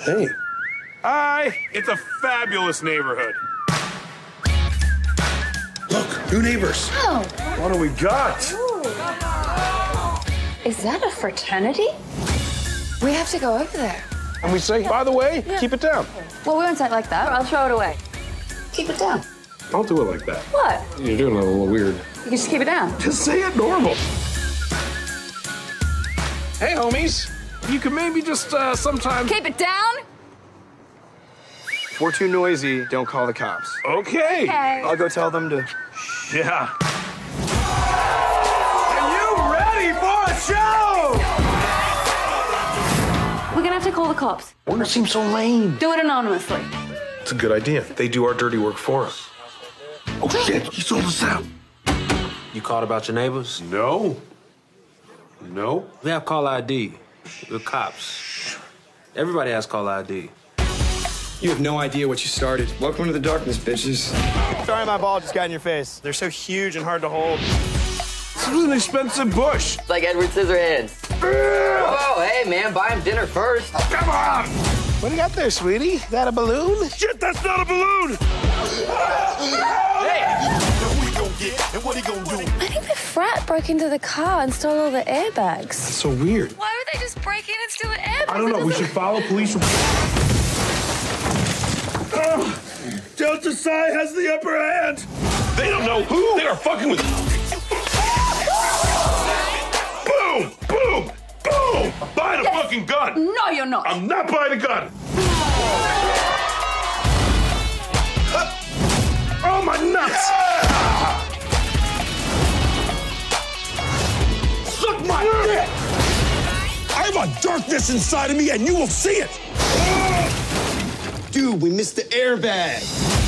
Hey. Hi. It's a fabulous neighborhood. Look, new neighbors. Oh, What do we got? is that a fraternity? We have to go over there. And we say, by the way, keep it down. Well, we won't say it like that. I'll throw it away. Keep it down. Don't do it like that. What? You're doing it a little weird. You can just keep it down. Just say it normal. Hey, homies. You can maybe just uh, sometime. Keep it down? If we're too noisy, don't call the cops. Okay. Okay. I'll go tell them to. Yeah. Are you ready for a show? We're gonna have to call the cops. Wouldn't it seem so lame? Do it anonymously. It's a good idea. They do our dirty work for us. Oh, shit. He sold us out. You called about your neighbors? No. No. We have call ID. We're cops. Everybody has call ID. You have no idea what you started. Welcome to the darkness, bitches. Sorry, my ball just got in your face. They're so huge and hard to hold. This is an expensive bush. It's like Edward Scissorhands. Whoa, oh, hey man, buy him dinner first. Come on. What do you got there, sweetie? That a balloon? Shit, that's not a balloon. hey! And what he gonna do? I think the frat broke into the car and stole all the airbags. That's so weird. Why would they just break in and steal the airbags? I don't know. We should follow police. oh, Delta Psi has the upper hand. They don't know who they are fucking with. Boom! Boom! Boom! Buy the fucking gun. No, you're not. I'm not buying a gun. A darkness inside of me, and you will see it. Dude, we missed the airbag.